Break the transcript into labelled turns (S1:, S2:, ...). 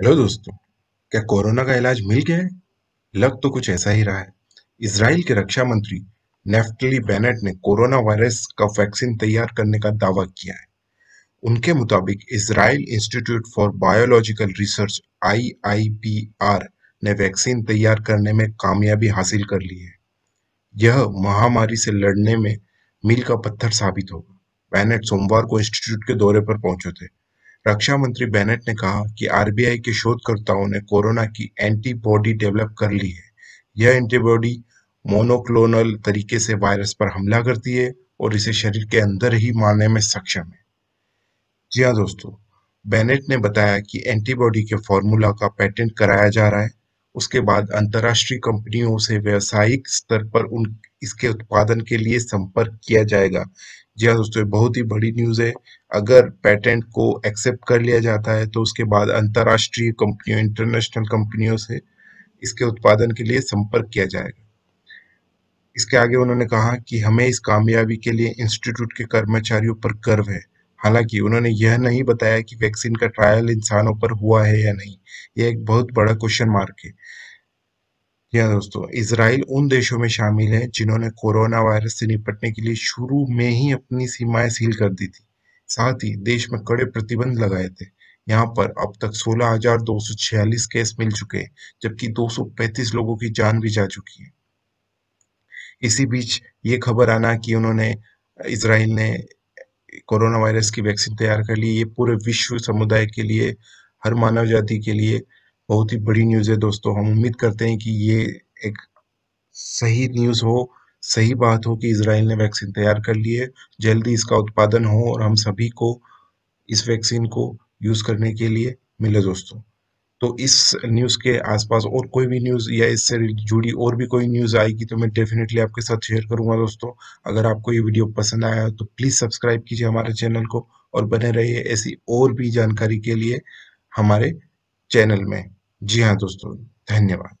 S1: Hello दोस्तों, क्या corona का इलाज मिल गया है? लग तो कुछ ऐसा ही रहा है। इसराइल के रक्षा मंत्री नेफ्टली बेनेट ने कोरोना वायरस का वैक्सीन तैयार करने का दावा किया है। उनके मुताबिक Israel institute for biological research IIPR ने वैक्सीन तैयार करने में कामयाबी हासिल कर ली है। यह महामारी से लड़ने में मील का पत्थर साबित होगा। बेनेट सोमवार को इंस्टीट्यूट के दौरे पर पहुँचे थे। रक्षा मंत्री बेनेट ने कहा कि आरबीआई के शोधकर्ताओं ने कोरोना की एंटीबॉडी डेवलप कर ली है। यह एंटीबॉडी मोनोक्लोनल तरीके से वायरस पर हमला करती है और इसे शरीर के अंदर ही मारने में सक्षम है। जी हाँ दोस्तों, बेनेट ने बताया कि एंटीबॉडी के फॉर्मूला का पेटेंट कराया जा रहा है। उसके बाद अंतर्राष्ट्रीय कंपनियों से व्यावसायिक स्तर पर उन, इसके उत्पादन के लिए संपर्क किया जाएगा। जी हाँ दोस्तों बहुत ही बड़ी न्यूज़ है। अगर पेटेंट को एक्सेप्ट कर लिया जाता है तो उसके बाद अंतर्राष्ट्रीय कंपनियों इंटरनेशनल कंपनियों से इसके उत्पादन के लिए संपर्क किया जाएगा। इसके आगे उन्होंने कहा कि हमें इस कामयाबी के लिए इंस्टीट्यूट के कर्मचारियों पर गर्व है। हालाँकि उन्होंने यह नहीं बताया कि वैक्सीन का ट्रायल इंसानों पर हुआ है या नहीं। यह एक बहुत बड़ा क्वेश्चन मार्क है। हाँ दोस्तों? इसराइल उन देशों में शामिल है जिन्होंने कोरोना वायरस से निपटने के लिए शुरू में ही अपनी सीमाएँ सील कर दी थी। साथ ही देश में कड़े प्रतिबंध लगाए थे। यहाँ पर अब तक 16,246 केस मिल चुके हैं जबकि 235 लोगों की जान भी जा चुकी है। इसी बीच ये खबर आना कि उन्होंने इसराइल ने कोरोना वायरस की वैक्सीन तैयार कर ली। ये पूरे विश्व समुदाय के लिए हर मानव जाति के लिए बहुत ही बड़ी न्यूज़ है दोस्तों। हम उम्मीद करते हैं कि ये एक सही न्यूज़ हो, सही बात हो कि इसराइल ने वैक्सीन तैयार कर ली है, जल्दी इसका उत्पादन हो और हम सभी को इस वैक्सीन को यूज़ करने के लिए मिले दोस्तों। तो इस न्यूज़ के आसपास और कोई भी न्यूज़ या इससे जुड़ी और भी कोई न्यूज़ आएगी तो मैं डेफिनेटली आपके साथ शेयर करूँगा दोस्तों। अगर आपको ये वीडियो पसंद आया तो प्लीज़ सब्सक्राइब कीजिए हमारे चैनल को और बने रहिए ऐसी और भी जानकारी के लिए हमारे चैनल में। जी हाँ दोस्तों धन्यवाद।